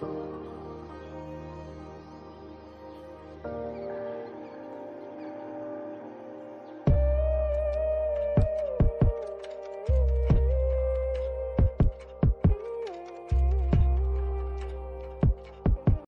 Bye.